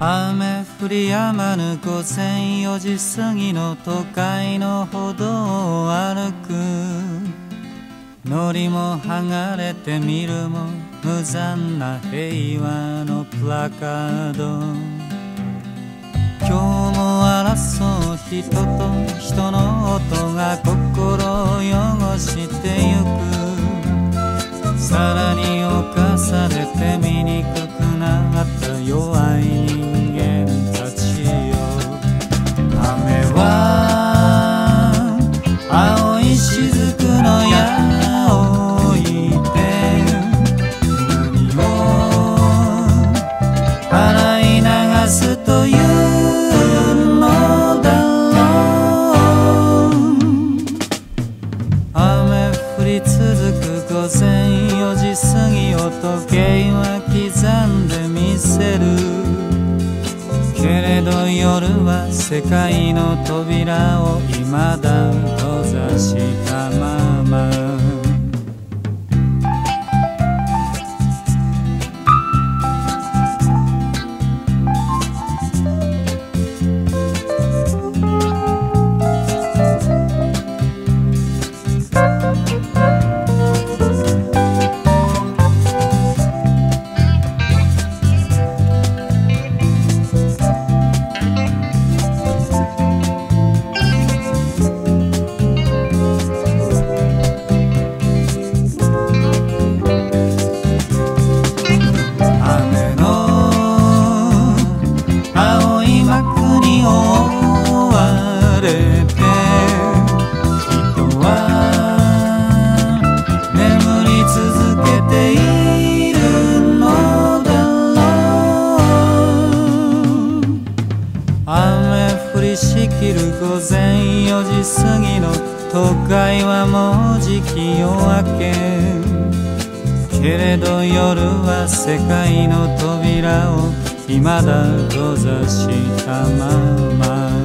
雨降り止まぬ午前4時過ぎの都会の歩道を歩く。のりも剥がれてみるも無残な平和のプラカード。今日も争う人と人の音い流すというのだろう雨降り続く午前4時過ぎを時計は刻んでみせる。けれど夜は世界の扉を未だ閉ざしたまま。しきる午前4時過ぎの都会はもうじき夜明け。けれど夜は世界の扉を未だ閉ざしたまま。